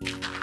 you